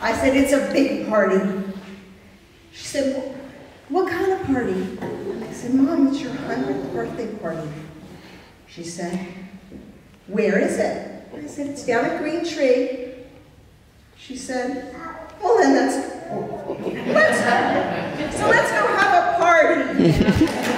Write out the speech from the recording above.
I said, it's a big party. She said, what kind of party? I said, Mom, it's your 100th birthday party. She said, where is it? I said, it's down at Green Tree. She said, well then that's, let's, so let's go have a party.